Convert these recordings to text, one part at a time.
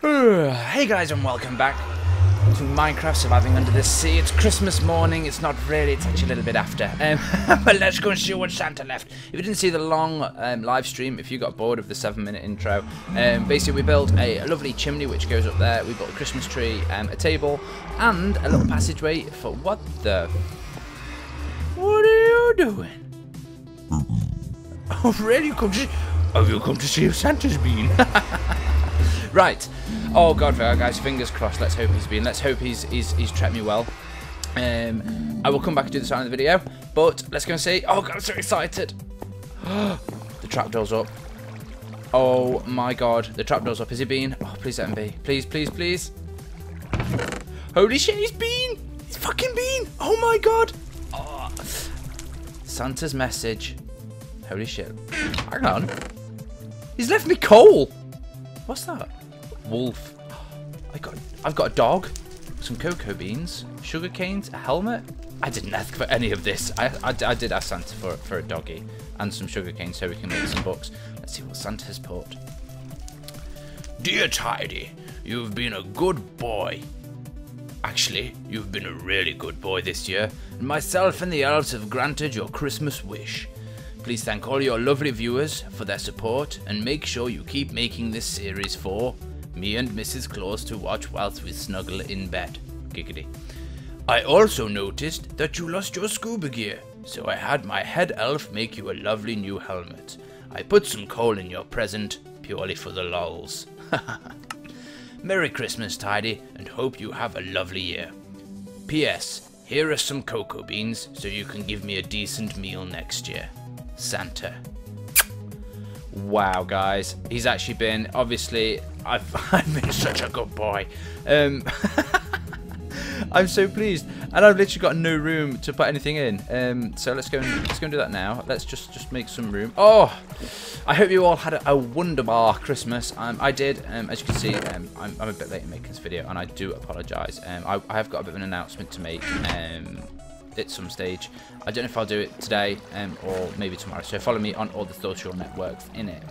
hey guys and welcome back to Minecraft Surviving Under the Sea. It's Christmas morning, it's not really, it's actually a little bit after. Um, but let's go and see what Santa left. If you didn't see the long um, live stream, if you got bored of the seven minute intro, um, basically we built a, lovely chimney which goes up there. We built a Christmas tree, um, a table, and a little passageway for what the... What are you doing? Oh really? You come to... Have you come to see if Santa's been? Right. Oh god, guys, fingers crossed. Let's hope he's been. Let's hope he's he's he's treated me well. Um, I will come back and do the this on the video, but let's go and see. Oh god, I'm so excited. the trapdoor's up. Oh my god, the trapdoor's up. Is he been? Oh, please let him be. Please, please, please. Holy shit, he's been! He's fucking been! Oh my god! Oh. Santa's message. Holy shit. Hang on. He's left me coal! What's that? Wolf. I got, I've got a dog, some cocoa beans, sugar canes, a helmet. I didn't ask for any of this. I, I, I did ask Santa for, for a doggy and some sugar canes so we can make some books. Let's see what Santa has put. Dear Tidy, you've been a good boy. Actually, you've been a really good boy this year, and myself and the elves have granted your Christmas wish. Please thank all your lovely viewers for their support and make sure you keep making this series for me and Mrs. Claus to watch whilst we snuggle in bed. Giggity. I also noticed that you lost your scuba gear, so I had my head elf make you a lovely new helmet. I put some coal in your present, purely for the lulls. Merry Christmas, Tidy, and hope you have a lovely year. P.S. Here are some cocoa beans, so you can give me a decent meal next year. Santa. Wow, guys. He's actually been, obviously, I've, I've been such a good boy. Um, I'm so pleased, and I've literally got no room to put anything in. Um, so let's go and let's go and do that now. Let's just just make some room. Oh, I hope you all had a, a wonderbar Christmas. Um, I did. Um, as you can see, um, I'm, I'm, a bit late in making this video, and I do apologise. Um, I, I, have got a bit of an announcement to make. At some stage. I don't know if I'll do it today um, or maybe tomorrow. So follow me on all the social networks in it.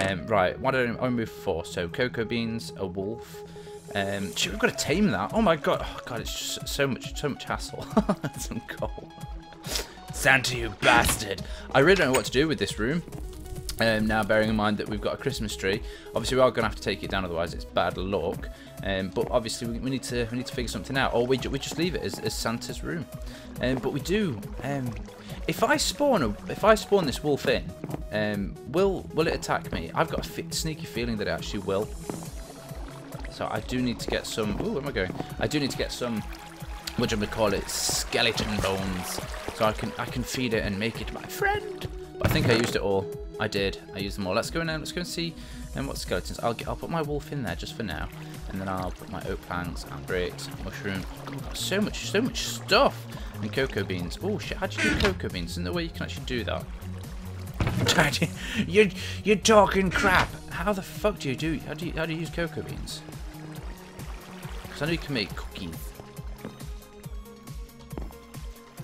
Um, right, why don't I move four? So cocoa beans, a wolf. Um, shit, we've got to tame that. Oh my god, oh god, it's just so much, so much hassle. Some coal. Santa, you bastard! I really don't know what to do with this room. Um, now, bearing in mind that we've got a Christmas tree, obviously we are going to have to take it down, otherwise it's bad luck. Um, but obviously we, we, need to we need to figure something out, or we, we just leave it as, as Santa's room. Um, but we do. Um, if I spawn a, if I spawn this wolf in, um, will will it attack me? I've got a sneaky feeling that it actually will. So I do need to get some. Ooh, where am I going? I do need to get some. What do we call it? Skeleton bones. So I can I can feed it and make it my friend. But I think I used it all. I did. I used them all. Let's go now. Let's go and see um, what skeletons. I'll get, I'll put my wolf in there just for now, and then I'll put my oak planks, and bricks, mushroom. So much, so much stuff. And cocoa beans. Oh shit! How'd you do cocoa beans? Isn't there a way you can actually do that? Daddy, you're you're talking crap. How the fuck do you do? How do you how do you use cocoa beans? Because I know you can make cookies.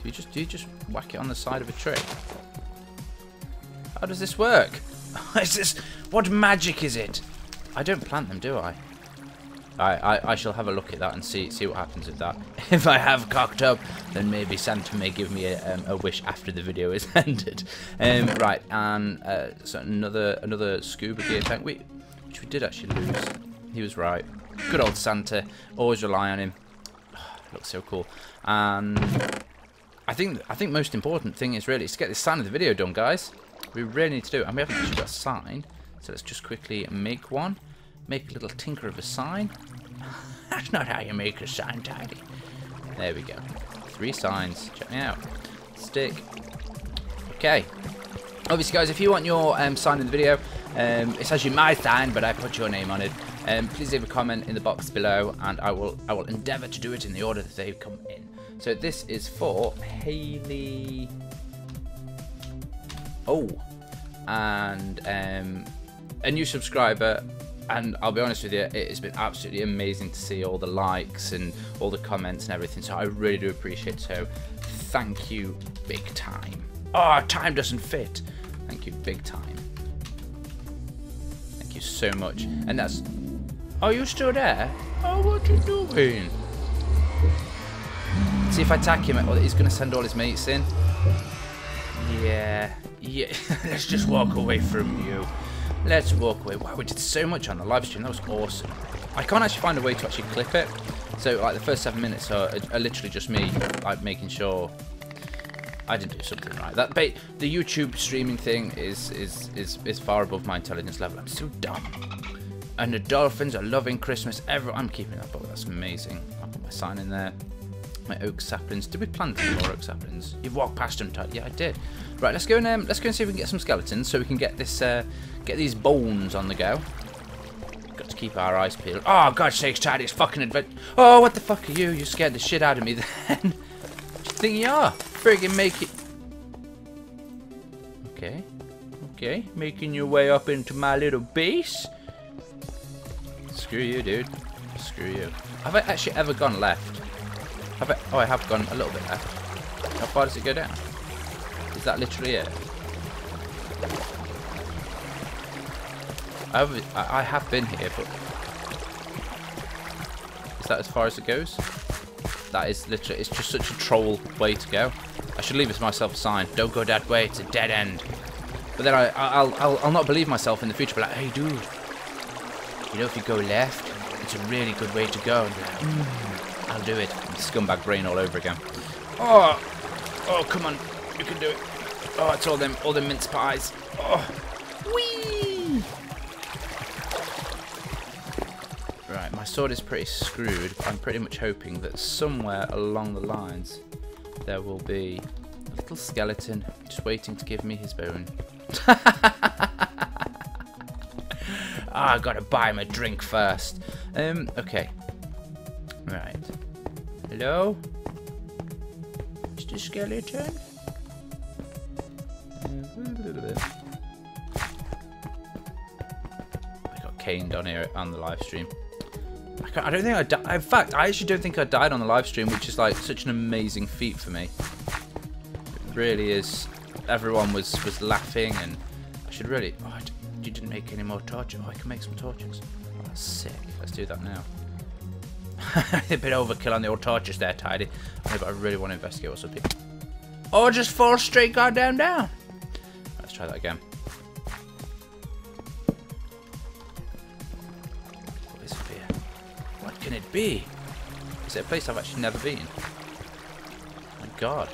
Do you just do you just whack it on the side of a tree? How does this work? is this what magic is it? I don't plant them, do I? I, I, I shall have a look at that and see see what happens with that. If I have cocked up, then maybe Santa may give me a, um, a wish after the video is ended. Um, right, and uh, so another another scuba gear tank, we, which we did actually lose. He was right. Good old Santa. Always rely on him. looks so cool. And I think I think most important thing is really to get this sign of the video done, guys. We really need to do it. And we haven't actually got a sign. So let's just quickly make one. Make a little tinker of a sign. That's not how you make a sign, Tidy. There we go. Three signs. Check me out. Stick. Okay. Obviously, guys, if you want your um, sign in the video, um, it's actually my sign, but I put your name on it. Um, please leave a comment in the box below, and I will I will endeavour to do it in the order that they come in. So this is for Haley Oh, and um, a new subscriber. And I'll be honest with you, it has been absolutely amazing to see all the likes and all the comments and everything. So I really do appreciate it. So thank you big time. Oh, time doesn't fit. Thank you big time. Thank you so much. And that's Are you still there? Oh, what are you doing? See if I attack him, he's going to send all his mates in. Yeah. Yeah. Let's just walk away from you. Let's walk away. Wow, we did so much on the live stream. That was awesome. I can't actually find a way to actually clip it. So, like, the first seven minutes are, are literally just me, like, making sure I didn't do something right. That bait, the YouTube streaming thing is, is is is far above my intelligence level. I'm so dumb. And the dolphins are loving Christmas. Every I'm keeping that book. That's amazing. I'll put my sign in there. My oak saplings. Did we plant any more oak saplings? You've walked past them, Todd. Yeah, I did. Right, let's go and um, let's go and see if we can get some skeletons, so we can get this uh, get these bones on the go. Got to keep our eyes peeled. Oh, God's sakes, Chad, it's fucking adventure. Oh, what the fuck are you? You scared the shit out of me then. what do you think you are? Friggin' make it... Okay. Okay, making your way up into my little base. Screw you, dude. Screw you. Have I actually ever gone left? Have I? Oh, I have gone a little bit left. How far does it go down? Is that literally it? I have, I have been here, but is that as far as it goes? That is literally, it's just such a troll way to go. I should leave myself a sign. Don't go that way, it's a dead end. But then I, I'll, I'll, I'll not believe myself in the future, but like, hey dude, you know if you go left, it's a really good way to go. I'll do it. Scumbag brain all over again. Oh, oh, come on, you can do it. Oh, it's all them, all them mince pies. Oh, wee. Right, my sword is pretty screwed. I'm pretty much hoping that somewhere along the lines there will be a little skeleton just waiting to give me his bone. ah, I gotta buy him a drink first. Um, okay. Hello? Mr. Skeleton? I got caned on here on the live stream. I, I don't think I died. In fact, I actually don't think I died on the live stream, which is like such an amazing feat for me. It really is. Everyone was was laughing, and I should really. Oh, you didn't make any more torches. Oh, I can make some torches. Oh, that's sick. Let's do that now. A bit overkill on the old torches there, Tidy. but I really want to investigate what's up here. Oh, just fall straight goddamn down. Let's try that again. What can it be? Is it a place I've actually never been? Oh my god.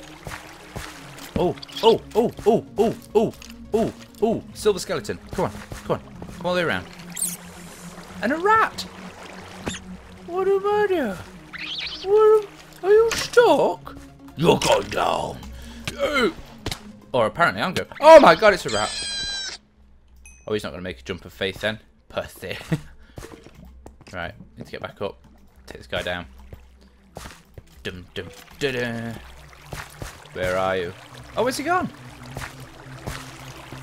Oh, oh, oh, oh, oh, oh, oh, oh, silver skeleton. Come on, come on, come all the way around. And a rat! What about you? What, are you stuck? You're going down. Oh. Uh. Or apparently I'm going. Oh my god, it's a rat. Oh, he's not going to make a jump of faith then. Pathetic. right, need to get back up. Take this guy down. Dum, dum, da, da. Where are you? Oh, where's he gone?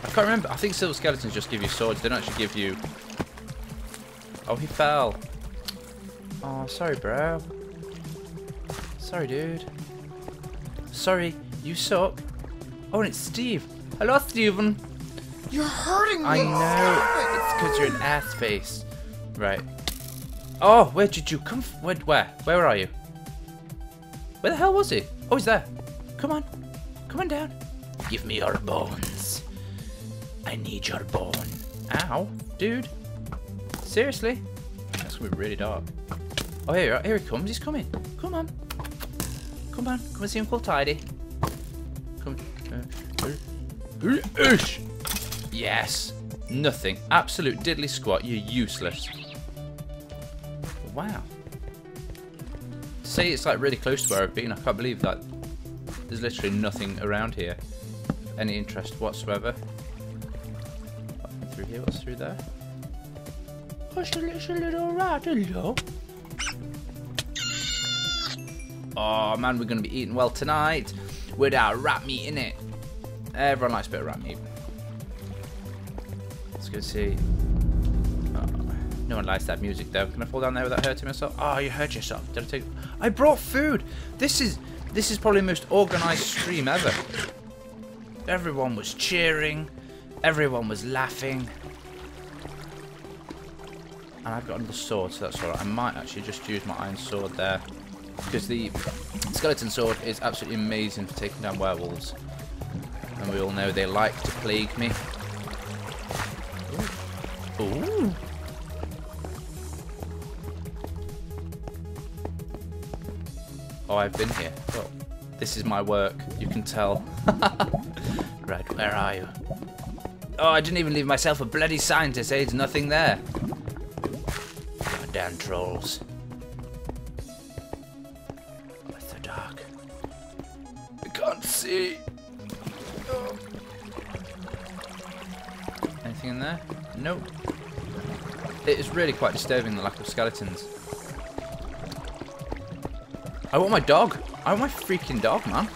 I can't remember. I think silver skeletons just give you swords. They don't actually give you... Oh, he fell. Oh, sorry, bro. Sorry, dude. Sorry, you suck. Oh, and it's Steve. Hello, Steven. You're hurting me. I know. It's because you're an ass face. Right. Oh, where did you come from? Where, where? Where are you? Where the hell was he? Oh, he's there. Come on. Come on down. Give me your bones. I need your bone. Ow. Dude. Seriously? That's going to be really dark. Oh, here, here he comes. He's coming. Come on. Come on. Come and see Uncle Tidy. Come. Yes. Nothing. Absolute diddly squat. You're useless. Wow. To say it's like really close to where I've been, I can't believe that there's literally nothing around here. Any interest whatsoever. Through here, what's through there? What's a little rat, hello? Oh man, we're going to be eating well tonight with our rat meat in it. Everyone likes a bit of rat meat. Let's go see. Oh, no one likes that music though. Can I fall down there without hurting myself? Oh, you hurt yourself. Did I take? I brought food. This is this is probably the most organised stream ever. Everyone was cheering. Everyone was laughing. And I've got another sword, so that's alright. I might actually just use my iron sword there. Because the skeleton sword is absolutely amazing for taking down werewolves. And we all know they like to plague me. Ooh. Ooh. Oh, I've been here. Oh, this is my work. You can tell. right, where are you? Oh, I didn't even leave myself a bloody sign to say there's nothing there. Goddamn trolls. Dark. I can't see. Oh. Anything in there? Nope. It is really quite disturbing the lack of skeletons. I want my dog. I want my freaking dog, man.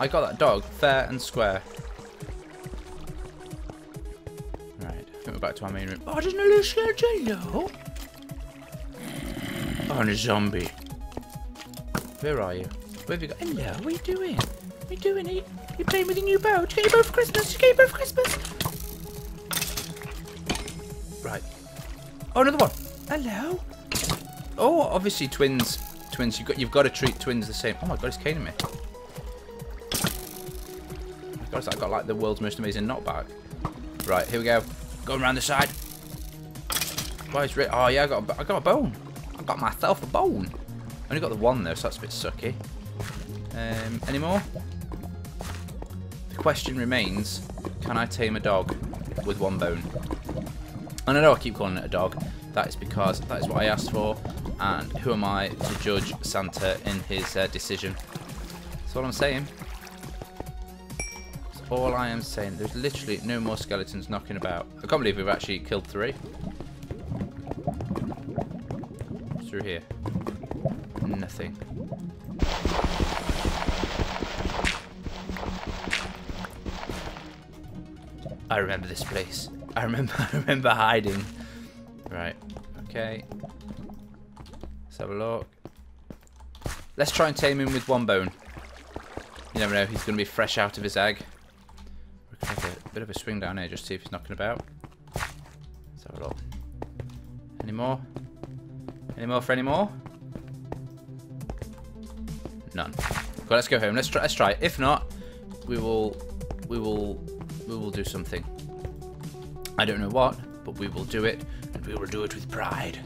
I got that dog fair and square. Right, I think we're back to our main room. Oh, there's no little skeleton, no. Oh, and a zombie. Where are you? Where have you got? Hello, what are you doing? What are you doing? Are you, you playing with your new bow? Did you get your bow for Christmas? Did you get your bow for Christmas? Right. Oh, another one. Hello. Oh, obviously twins. Twins. You've got you've got to treat twins the same. Oh my god, it's caning me. God, I got like the world's most amazing knockback. Right, here we go. Going around the side. Why is Oh yeah, I got a, I got a bone. I got myself a bone. Only got the one though, so that's a bit sucky. Um, any more? The question remains: Can I tame a dog with one bone? And I know I keep calling it a dog. That is because that is what I asked for. And who am I to judge Santa in his uh, decision? That's all I'm saying. That's all I am saying. There's literally no more skeletons knocking about. I can't believe we've actually killed three. Through here? Nothing. I remember this place. I remember I remember hiding. Right. Okay. Let's have a look. Let's try and tame him with one bone. You never know, he's going to be fresh out of his egg. We can a bit of a swing down here just see if he's knocking about. Let's have a look. Any more? Any more for any more? None. Let's go home. Let's try. Let's try. If not, we will, we will, we will do something. I don't know what, but we will do it, and we will do it with pride.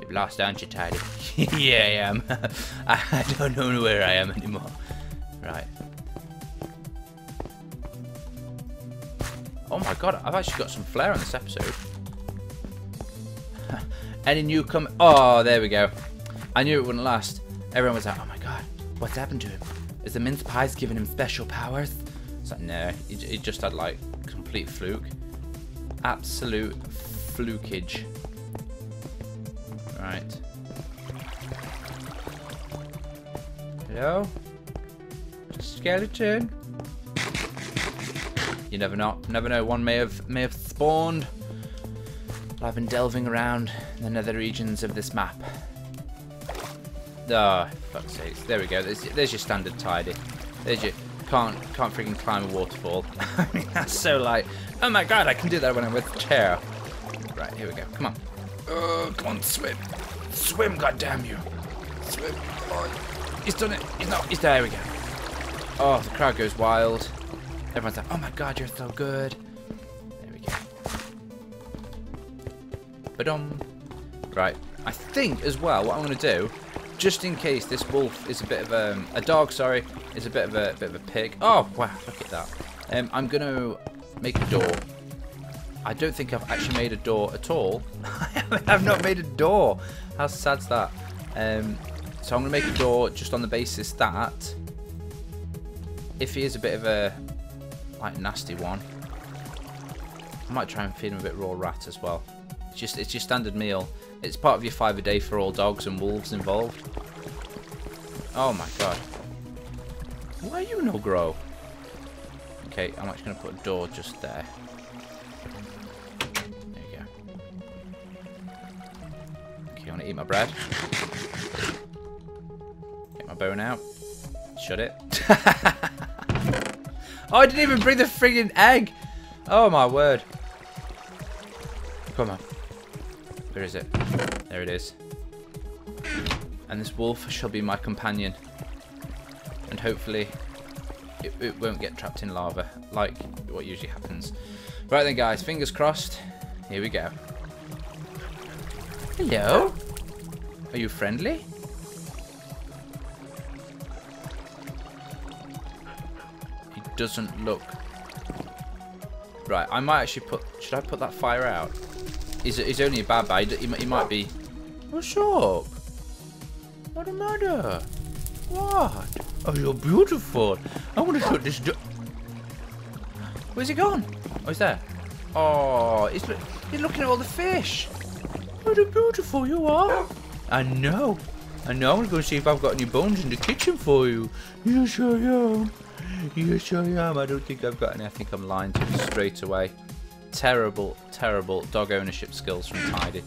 You've lost, aren't you, Tidy? yeah, I am. I don't know where I am anymore. Right. Oh my god, I've actually got some flair on this episode. Any newcomer? Oh, there we go. I knew it wouldn't last. Everyone was like, oh my god, what's happened to him? Is the mince pies giving him special powers? It's like, no, he, he just had like complete fluke. Absolute flukage. Right. Hello? Skeleton? You never know. Never know. One may have may have spawned. I've been delving around the nether regions of this map. Ah, oh, fuck's sakes. There we go. There's, there's your standard tidy. There's your can't can't freaking climb a waterfall. I mean, that's so like, oh my god, I can do that when I'm with a chair. Right, here we go. Come on. Oh, come on, swim. Swim, goddamn you. Swim. Come on. He's done it. He's not. He's there. we go. Oh, the crowd goes wild. Everyone's like, oh my god, you're so good. There we go. Ba-dum. Right. I think as well, what I'm going to do, just in case this wolf is a bit of a, a dog, sorry, is a bit of a bit of a pig. Oh, wow, look at that. Um, I'm going to make a door. I don't think I've actually made a door at all. I've not made a door. How sad's that? Um, so I'm going to make a door just on the basis that if he is a bit of a like nasty one, I might try and feed him a bit raw rat as well. It's just it's your standard meal. It's part of your five a day for all dogs and wolves involved. Oh my god. Why are you no grow? Okay, I'm actually going to put a door just there. There you go. Okay, I want to eat my bread. Get my bone out. Shut it. oh, I didn't even bring the friggin' egg. Oh my word. Come on. Where is it? There it is. And this wolf shall be my companion. And hopefully it, it won't get trapped in lava like what usually happens. Right then guys, fingers crossed. Here we go. Hello? Are you friendly? He doesn't look... Right, I might actually put... Should I put that fire out? He's, he's only a bad guy. He, he might be... What's up? What the matter? What? Oh, you're beautiful. I want to shut this door. Where's he gone? Oh, he's there. Oh, he's, look, he's looking at all the fish. What a beautiful you are. I know. I know. I'm going to go see if I've got any bones in the kitchen for you. Yes, I am. Yes, I am. I don't think I've got any. I think I'm lying to you straight away. Terrible, terrible dog ownership skills from Tidy.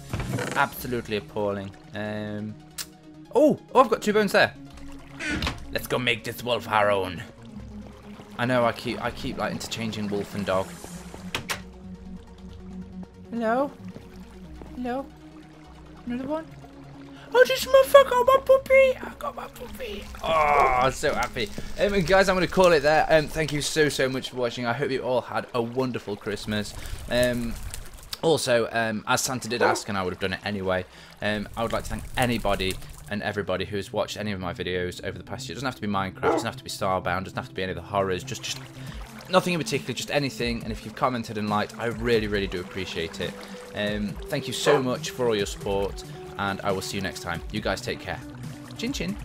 Absolutely appalling. Um, oh, oh, I've got two bones there. Let's go make this wolf our own. I know. I keep, I keep like interchanging wolf and dog. Hello. Hello. Another one. Oh, this motherfucker my puppy! I got my puppy! Oh, I'm so happy. And guys, I'm going to call it there. Um, thank you so, so much for watching. I hope you all had a wonderful Christmas. Um, also, um, as Santa did ask, and I would have done it anyway, um, I would like to thank anybody and everybody who has watched any of my videos over the past year. It doesn't have to be Minecraft, doesn't have to be Starbound, doesn't have to be any of the horrors, just, just nothing in particular, just anything. And if you've commented and liked, I really, really do appreciate it. Um, thank you so much for all your support, and I will see you next time. You guys take care. Chin chin.